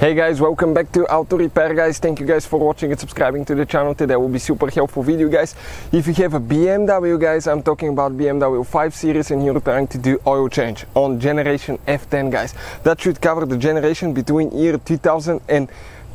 Hey guys, welcome back to Auto Repair guys. Thank you guys for watching and subscribing to the channel today. Will be super helpful video guys. If you have a BMW guys, I'm talking about BMW 5 Series and you're trying to do oil change on generation F10 guys. That should cover the generation between year 2000 and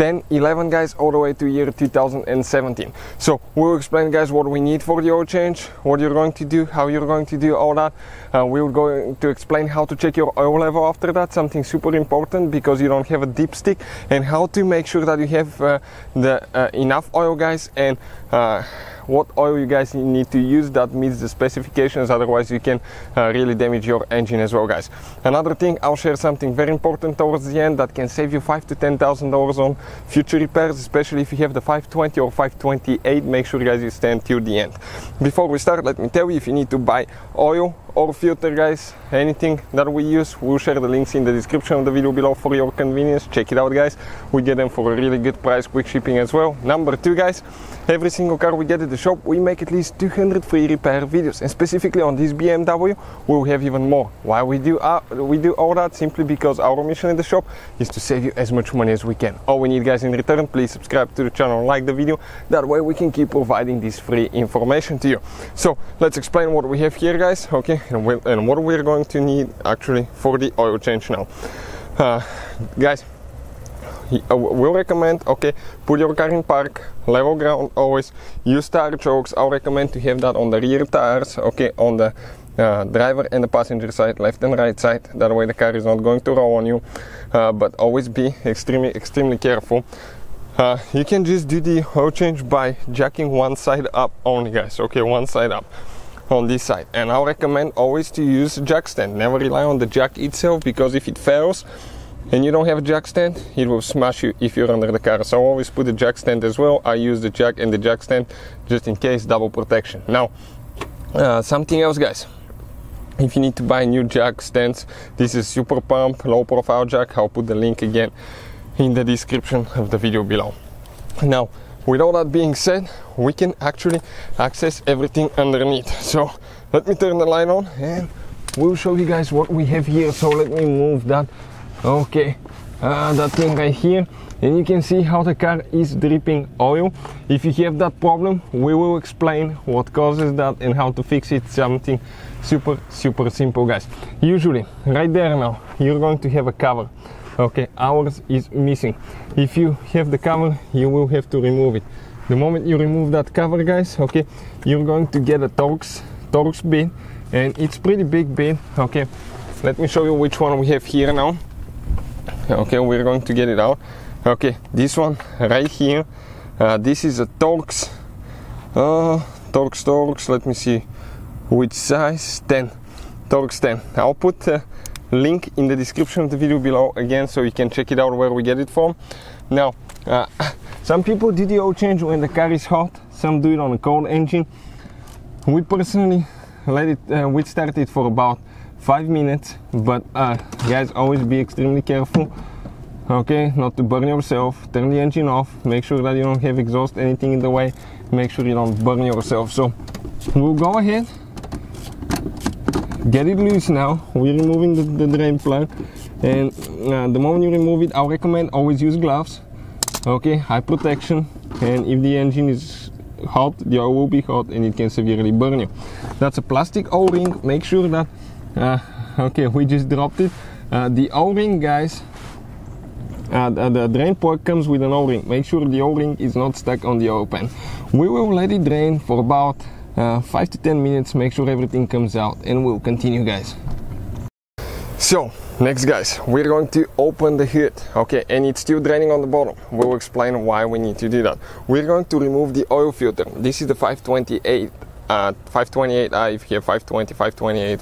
10, 11 guys all the way to year 2017. So we'll explain guys what we need for the oil change, what you're going to do, how you're going to do all that. Uh, we're going to explain how to check your oil level after that, something super important because you don't have a dipstick and how to make sure that you have uh, the uh, enough oil guys and uh, what oil you guys need to use that meets the specifications otherwise you can uh, really damage your engine as well guys. Another thing i'll share something very important towards the end that can save you five to ten thousand dollars on future repairs especially if you have the 520 or 528 make sure guys you stand till the end. Before we start let me tell you if you need to buy oil or filter guys. Anything that we use we'll share the links in the description of the video below for your convenience. Check it out guys. We get them for a really good price quick shipping as well. Number two guys. Every single car we get at the shop we make at least 200 free repair videos. And specifically on this BMW we'll have even more. Why we do uh, we do all that? Simply because our mission in the shop is to save you as much money as we can. All we need guys in return please subscribe to the channel like the video. That way we can keep providing this free information to you. So let's explain what we have here guys okay and, we, and what we're going to need actually for the oil change now. Uh, guys, uh, we'll recommend okay put your car in park level ground always use tire chokes. I'll recommend to have that on the rear tires okay on the uh, driver and the passenger side left and right side. That way the car is not going to roll on you. Uh, but always be extremely extremely careful. Uh, you can just do the oil change by jacking one side up only guys okay one side up on this side. And I'll recommend always to use a jack stand. Never rely on the jack itself because if it fails and you don't have a jack stand it will smash you if you're under the car. So always put a jack stand as well. I use the jack and the jack stand just in case double protection. Now uh, something else guys. If you need to buy new jack stands this is super pump low profile jack. I'll put the link again in the description of the video below. Now with all that being said we can actually access everything underneath. So let me turn the light on and we'll show you guys what we have here. So let me move that. Okay uh, that thing right here. And you can see how the car is dripping oil. If you have that problem we will explain what causes that and how to fix it. Something super super simple guys. Usually right there now you're going to have a cover okay ours is missing. If you have the cover you will have to remove it. The moment you remove that cover guys okay you're going to get a Torx Torx bin and it's pretty big bin okay. Let me show you which one we have here now. Okay we're going to get it out. Okay this one right here uh, this is a Torx uh, Torx Torx let me see which size? 10 Torx 10 I'll put uh, link in the description of the video below. Again so you can check it out where we get it from. Now uh, some people do the oil change when the car is hot. Some do it on a cold engine. We personally let it uh, we start it for about five minutes but uh, guys always be extremely careful okay? Not to burn yourself. Turn the engine off. Make sure that you don't have exhaust anything in the way. Make sure you don't burn yourself. So we'll go ahead get it loose now. We're removing the, the drain plug. And uh, the moment you remove it i recommend always use gloves. Okay high protection. And if the engine is hot the oil will be hot and it can severely burn you. That's a plastic o-ring make sure that uh, okay we just dropped it. Uh, the o-ring guys uh, the, the drain plug comes with an o-ring make sure the o-ring is not stuck on the oil pan we will let it drain for about uh, 5 to 10 minutes make sure everything comes out and we'll continue guys. So next guys we're going to open the hood okay and it's still draining on the bottom. We'll explain why we need to do that. We're going to remove the oil filter. This is the 528 uh, 528i if you have 520 528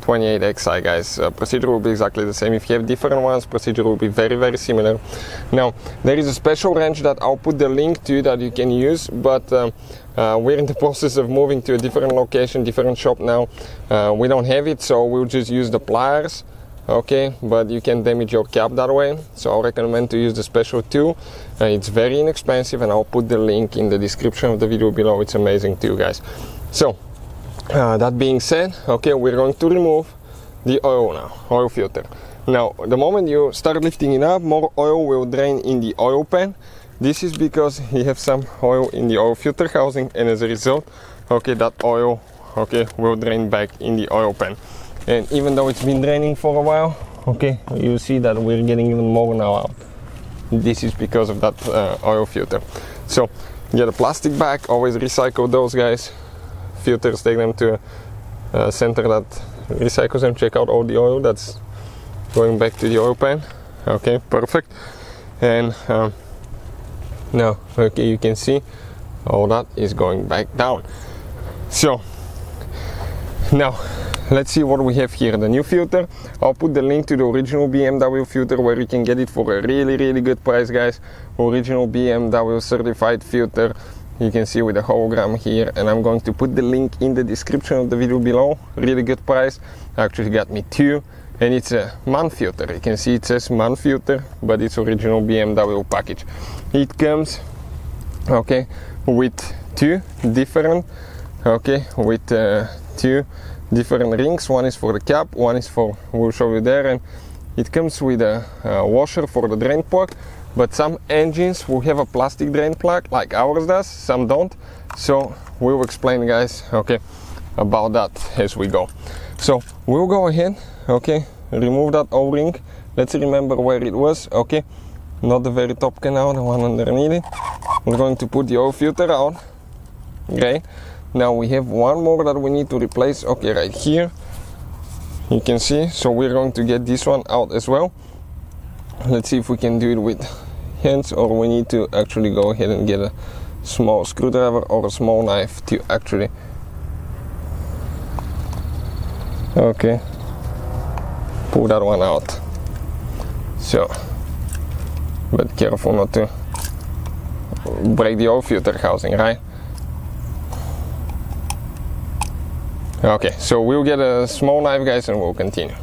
528xi guys. Uh, procedure will be exactly the same. If you have different ones procedure will be very very similar. Now there is a special wrench that i'll put the link to that you can use but um, uh, we're in the process of moving to a different location different shop now. Uh, we don't have it so we'll just use the pliers okay? But you can damage your cap that way. So i recommend to use the special tool uh, it's very inexpensive and i'll put the link in the description of the video below. It's amazing too guys. So uh, that being said okay we're going to remove the oil now oil filter. Now the moment you start lifting it up more oil will drain in the oil pan. This is because you have some oil in the oil filter housing and as a result okay that oil okay will drain back in the oil pan. And even though it's been draining for a while okay you see that we're getting even more now out. This is because of that uh, oil filter. So get a plastic bag always recycle those guys filters take them to a center that recycles them check out all the oil that's going back to the oil pan. Okay perfect. And um, now okay you can see all that is going back down. So now let's see what we have here. The new filter. I'll put the link to the original bmw filter where you can get it for a really really good price guys. Original bmw certified filter you can see with the hologram here and i'm going to put the link in the description of the video below. Really good price. Actually got me two and it's a MAN filter. You can see it says MAN filter but it's original bmw package. It comes okay with two different okay with uh, two different rings. One is for the cap one is for we'll show you there. And it comes with a, a washer for the drain plug but some engines will have a plastic drain plug like ours does some don't. So we'll explain guys okay about that as we go. So we'll go ahead okay remove that o-ring. Let's remember where it was okay. Not the very top canal the one underneath it. We're going to put the oil filter out okay. Now we have one more that we need to replace okay right here. You can see so we're going to get this one out as well let's see if we can do it with hands or we need to actually go ahead and get a small screwdriver or a small knife to actually okay. Pull that one out. So but careful not to break the oil filter housing right? Okay, so we'll get a small knife guys and we'll continue.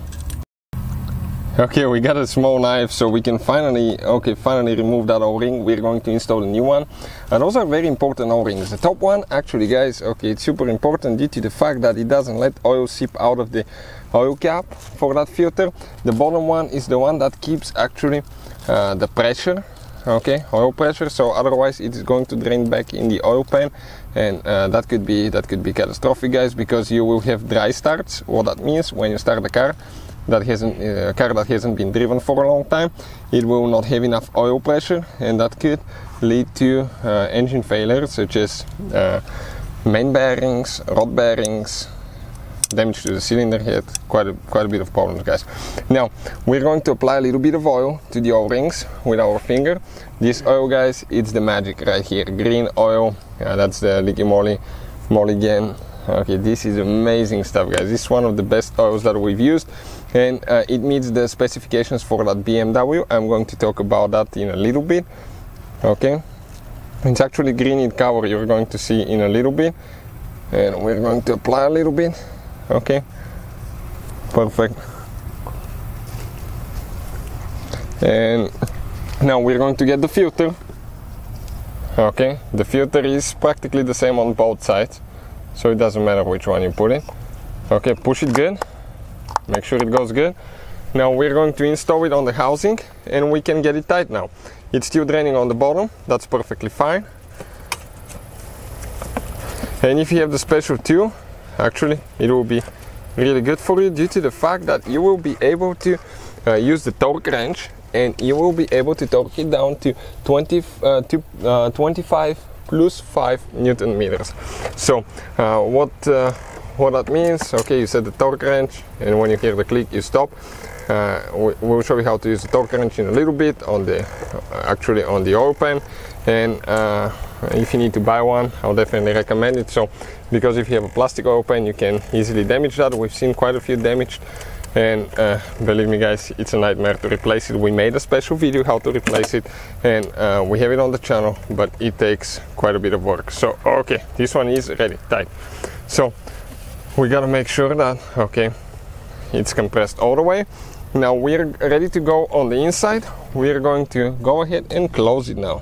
Okay, we got a small knife so we can finally, okay, finally remove that O-ring. We're going to install a new one. And those are very important O-rings. The top one, actually guys, okay, it's super important due to the fact that it doesn't let oil seep out of the oil cap for that filter. The bottom one is the one that keeps actually uh, the pressure okay oil pressure so otherwise it is going to drain back in the oil pan and uh, that could be that could be catastrophic guys because you will have dry starts what that means when you start the car that hasn't uh, a car that hasn't been driven for a long time it will not have enough oil pressure and that could lead to uh, engine failure such as uh, main bearings rod bearings damage to the cylinder head, quite a, quite a bit of problems guys. Now we're going to apply a little bit of oil to the O-rings with our finger. This oil guys, it's the magic right here, green oil, yeah, that's the Liqui Moly Molygen. Okay, this is amazing stuff guys, this is one of the best oils that we've used and uh, it meets the specifications for that BMW. I'm going to talk about that in a little bit, okay. It's actually green in color, you're going to see in a little bit. And we're going to apply a little bit okay? Perfect. And now we're going to get the filter okay? The filter is practically the same on both sides so it doesn't matter which one you put in. Okay push it good make sure it goes good. Now we're going to install it on the housing and we can get it tight now. It's still draining on the bottom. That's perfectly fine. And if you have the special tool actually it will be really good for you due to the fact that you will be able to uh, use the torque wrench and you will be able to torque it down to 20 uh, to uh, 25 plus 5 newton meters. So uh, what uh, what that means. Okay you set the torque wrench and when you hear the click you stop. Uh, we'll show you how to use the torque wrench in a little bit on the actually on the oil pan and if you need to buy one I'll definitely recommend it. So because if you have a plastic oil pan you can easily damage that. We've seen quite a few damaged. And uh, believe me guys it's a nightmare to replace it. We made a special video how to replace it and uh, we have it on the channel but it takes quite a bit of work. So okay this one is ready tight. So we gotta make sure that okay it's compressed all the way. Now we're ready to go on the inside. We're going to go ahead and close it now.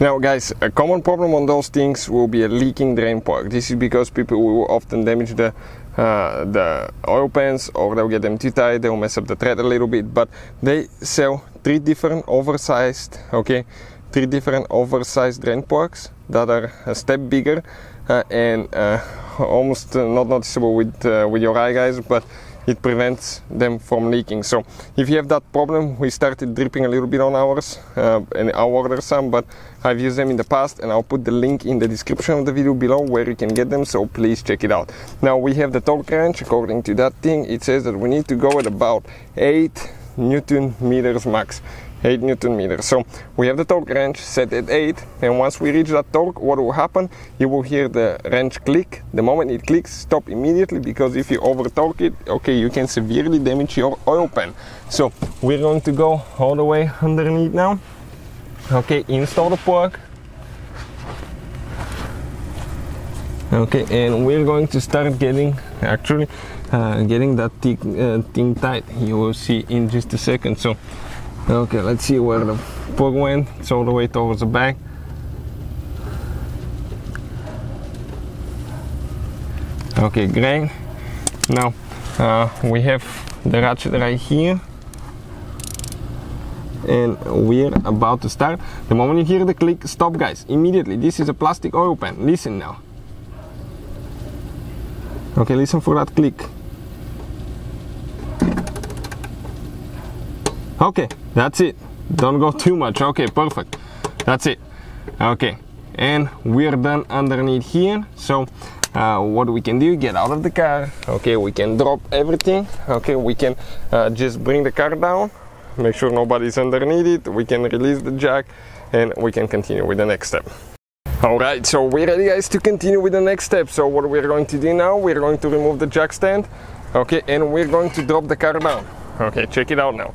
Now guys, a common problem on those things will be a leaking drain plug. This is because people will often damage the uh, the oil pans or they'll get them too tight they'll mess up the thread a little bit but they sell three different oversized okay three different oversized drain plugs that are a step bigger uh, and uh, almost uh, not noticeable with uh, with your eye guys but it prevents them from leaking. So if you have that problem we started dripping a little bit on ours uh, and I'll order some but I've used them in the past and I'll put the link in the description of the video below where you can get them so please check it out. Now we have the torque wrench. According to that thing it says that we need to go at about 8 newton meters max 8 newton meters. So we have the torque wrench set at 8 and once we reach that torque what will happen you will hear the wrench click. The moment it clicks stop immediately because if you over torque it okay you can severely damage your oil pan. So we're going to go all the way underneath now. Okay install the plug. Okay and we're going to start getting actually uh, getting that thing, uh, thing tight you will see in just a second so Okay, let's see where the plug went. It's all the way towards the back. Okay, great. Now uh, we have the ratchet right here. And we're about to start. The moment you hear the click, stop guys, immediately. This is a plastic oil pan. Listen now. Okay, listen for that click. Okay, that's it. Don't go too much. Okay, perfect. That's it. Okay, and we're done underneath here. So uh, what we can do, get out of the car. Okay, we can drop everything. Okay, we can uh, just bring the car down. Make sure nobody's underneath it. We can release the jack and we can continue with the next step. Alright, so we're ready guys to continue with the next step. So what we're going to do now, we're going to remove the jack stand. Okay, and we're going to drop the car down. Okay, check it out now.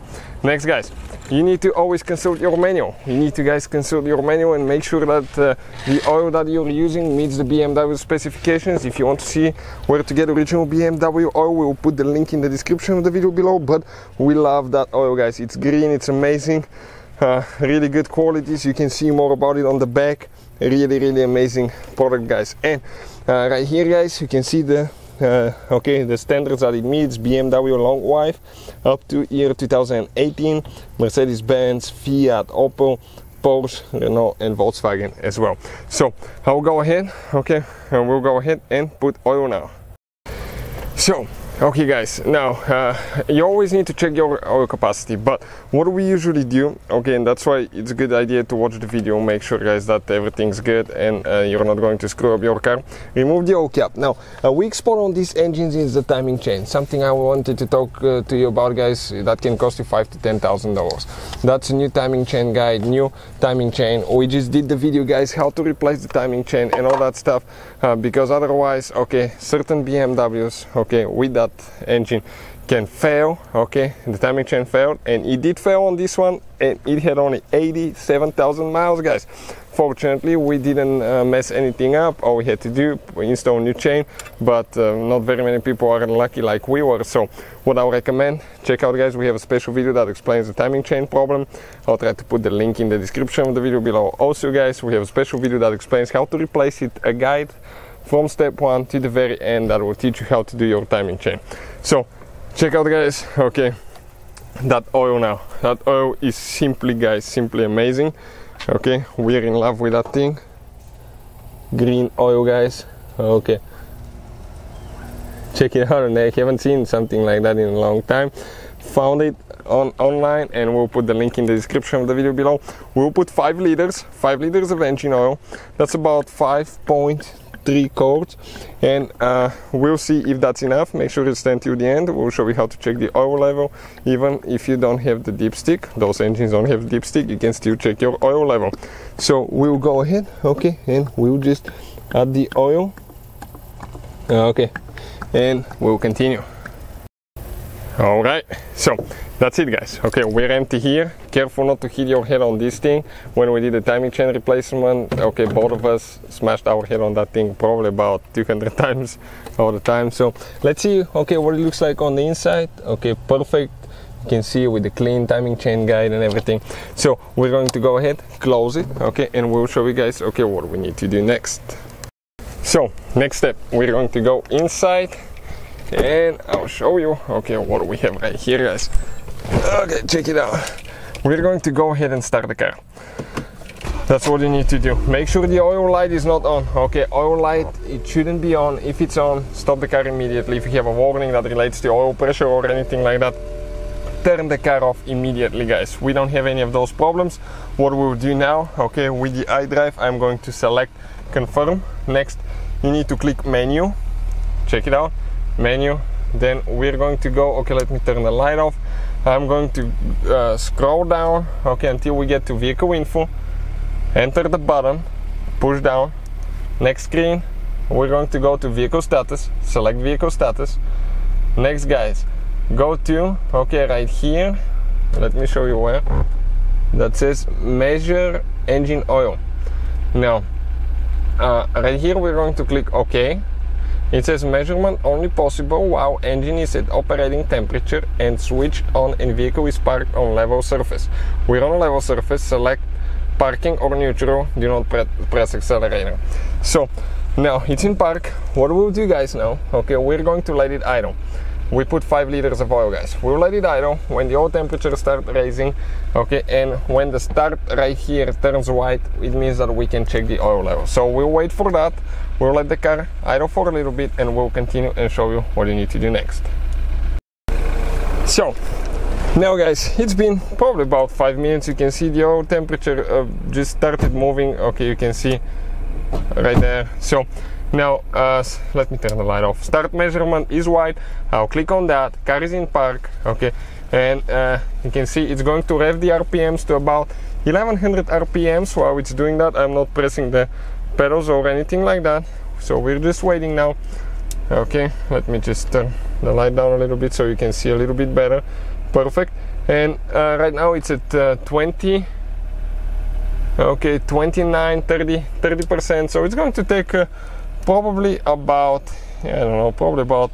Next guys, you need to always consult your manual. You need to guys consult your manual and make sure that uh, the oil that you're using meets the BMW specifications. If you want to see where to get original BMW oil, we'll put the link in the description of the video below. But we love that oil guys. It's green, it's amazing. Uh, really good qualities. You can see more about it on the back. Really, really amazing product guys. And uh, right here guys, you can see the uh, okay the standards that it meets BMW long life up to year 2018 Mercedes-Benz Fiat Opel Porsche Renault and Volkswagen as well. So I'll go ahead okay and we'll go ahead and put oil now. So Okay guys, now uh, you always need to check your oil capacity, but what do we usually do? Okay, and that's why it's a good idea to watch the video, make sure guys that everything's good and uh, you're not going to screw up your car. Remove the oil cap. Now, a weak spot on these engines is the timing chain, something I wanted to talk uh, to you about guys, that can cost you five to ten thousand dollars. That's a new timing chain guide, new timing chain. We just did the video guys, how to replace the timing chain and all that stuff, uh, because otherwise, okay, certain BMWs, okay, with that that engine can fail okay? The timing chain failed and it did fail on this one and it had only 87,000 miles guys. Fortunately we didn't uh, mess anything up. All we had to do install a new chain but uh, not very many people are lucky like we were. So what I recommend check out guys we have a special video that explains the timing chain problem. I'll try to put the link in the description of the video below. Also guys we have a special video that explains how to replace it a guide from step one to the very end that will teach you how to do your timing chain. So check out guys. Okay. That oil now. That oil is simply guys simply amazing. Okay. We're in love with that thing. Green oil guys. Okay. Check it out and I haven't seen something like that in a long time. Found it on online and we'll put the link in the description of the video below. We'll put five liters five liters of engine oil. That's about five point three quarts and uh, we'll see if that's enough. Make sure you stand till the end. We'll show you how to check the oil level. Even if you don't have the dipstick those engines don't have dipstick you can still check your oil level. So we'll go ahead okay and we'll just add the oil. Okay. And we'll continue. All right. So that's it guys. Okay we're empty here. Careful not to hit your head on this thing. When we did the timing chain replacement okay both of us smashed our head on that thing probably about 200 times all the time. So let's see okay what it looks like on the inside. Okay perfect. You can see with the clean timing chain guide and everything. So we're going to go ahead close it okay and we'll show you guys okay what we need to do next. So next step we're going to go inside and I'll show you okay what we have right here guys okay check it out. We're going to go ahead and start the car. That's what you need to do. Make sure the oil light is not on. Okay oil light it shouldn't be on. If it's on stop the car immediately. If you have a warning that relates to oil pressure or anything like that turn the car off immediately guys. We don't have any of those problems. What we'll do now okay with the iDrive I'm going to select confirm. Next you need to click menu. Check it out. Menu. Then we're going to go okay let me turn the light off I'm going to uh, scroll down okay until we get to vehicle info. Enter the button push down. Next screen we're going to go to vehicle status select vehicle status. Next guys go to okay right here. Let me show you where. That says measure engine oil. Now uh, right here we're going to click ok it says measurement only possible while engine is at operating temperature and switched on and vehicle is parked on level surface. We're on a level surface, select parking or neutral, do not pre press accelerator. So now it's in park. What we'll do guys now, okay, we're going to let it idle. We put 5 liters of oil guys. We'll let it idle when the oil temperature starts raising, okay, and when the start right here turns white, it means that we can check the oil level. So we'll wait for that We'll let the car idle for a little bit and we'll continue and show you what you need to do next. So, now guys, it's been probably about 5 minutes. You can see the oil temperature uh, just started moving. Okay, you can see right there. So, now uh, let me turn the light off. Start measurement is white. I'll click on that. Car is in park. Okay, and uh, you can see it's going to rev the RPMs to about 1100 RPMs. While it's doing that, I'm not pressing the pedals or anything like that so we're just waiting now okay let me just turn the light down a little bit so you can see a little bit better perfect and uh, right now it's at uh, 20 okay 29 30 30 percent so it's going to take uh, probably about I don't know probably about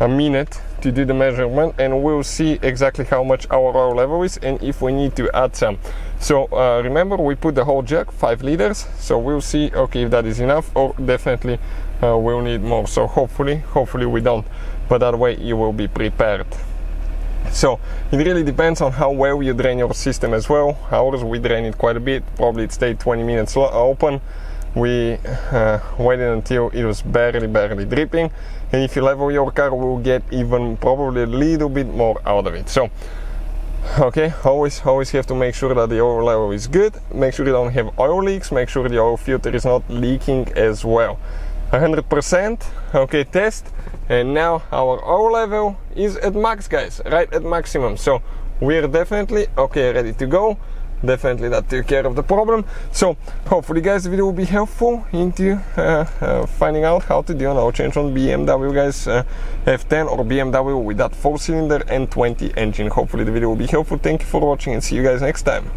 a minute to do the measurement and we'll see exactly how much our oil level is and if we need to add some. So uh, remember we put the whole jug 5 liters so we'll see okay if that is enough or definitely uh, we'll need more. So hopefully hopefully we don't but that way you will be prepared. So it really depends on how well you drain your system as well. Ours we drain it quite a bit. Probably it stayed 20 minutes open we uh, waited until it was barely barely dripping. And if you level your car we'll get even probably a little bit more out of it. So okay always always have to make sure that the oil level is good. Make sure you don't have oil leaks. Make sure the oil filter is not leaking as well. 100% okay test. And now our oil level is at max guys. Right at maximum. So we're definitely okay ready to go definitely that took care of the problem. So hopefully guys the video will be helpful into uh, uh, finding out how to do an oil change on BMW guys uh, F10 or BMW with that 4 cylinder N20 engine. Hopefully the video will be helpful. Thank you for watching and see you guys next time